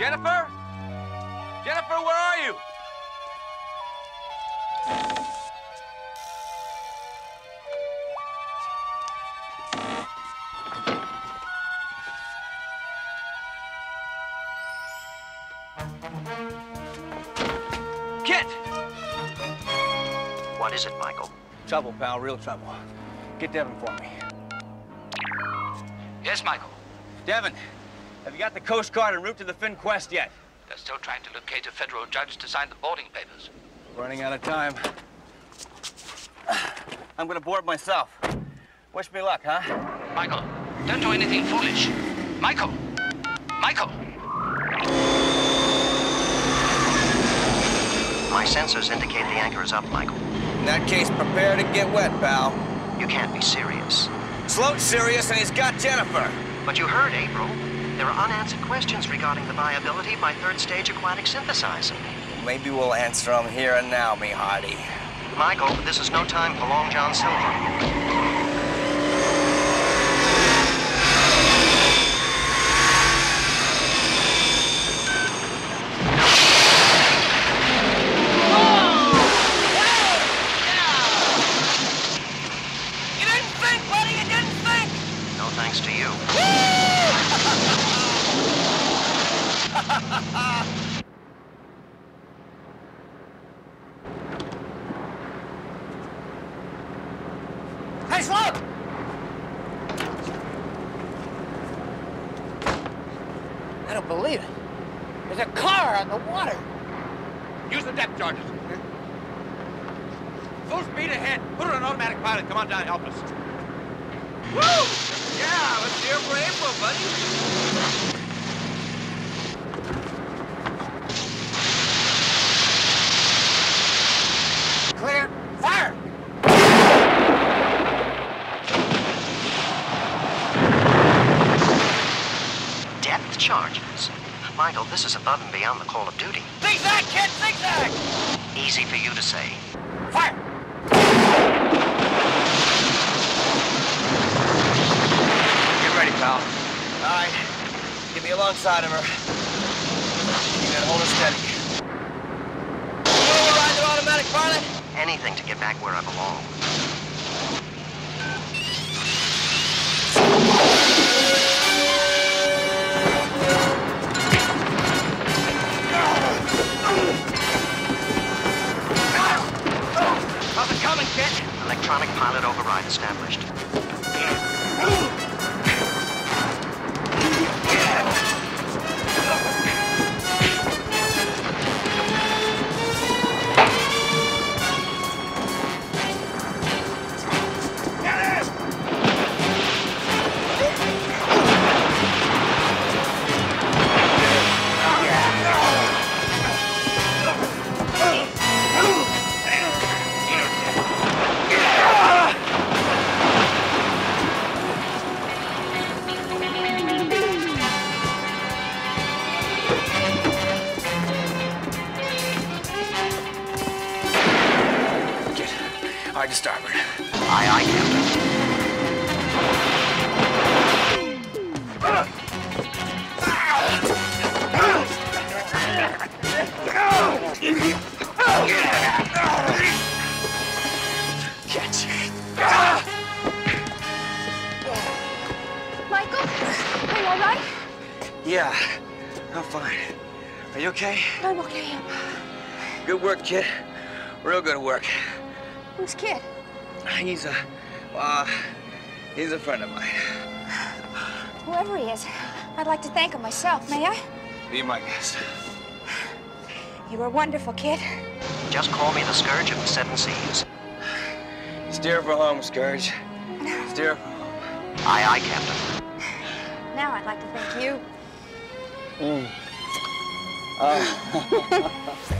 Jennifer? Jennifer, where are you? KITT! What is it, Michael? Trouble, pal, real trouble. Get Devon for me. Yes, Michael. Devon, have you got the Coast Guard en route to the Finn Quest yet? They're still trying to locate a federal judge to sign the boarding papers. Running out of time. I'm gonna board myself. Wish me luck, huh? Michael, don't do anything foolish. Michael! Michael! My sensors indicate the anchor is up, Michael. In that case, prepare to get wet, pal. You can't be serious. Sloat's serious and he's got Jennifer. But you heard April. There are unanswered questions regarding the viability of my third stage aquatic synthesizer. Maybe we'll answer them here and now, me hearty. Michael, this is no time for Long John Silver. You didn't think, buddy, you didn't think! No thanks to you. Hey, Sloat! I don't believe it. There's a car on the water. Use the depth charges. Full speed ahead. Put it on automatic pilot. Come on down, help us. Woo! Yeah, let's hear for April, buddy. Clear. Fire! Depth charges. Michael, this is above and beyond the call of duty. Zigzag, KITT, zigzag! Easy for you to say. Fire! Get ready, pal. All right. Get me alongside of her. You gotta hold her steady. You override the automatic pilot? Anything to get back where I belong. Electronic pilot override established. Hard to starboard. Aye, aye, Captain. Catch. Michael, are you all right? Yeah, I'm fine. Are you okay? I'm okay. Good work, KITT. Real good work. Who's KITT? He's a, uh, he's a friend of mine. Whoever he is, I'd like to thank him myself, may I? Be my guest. You were wonderful, KITT. Just call me the Scourge of the Seven Seas. Steer for home, Scourge. Steer for home. Aye, aye, Captain. Now I'd like to thank you. Uh,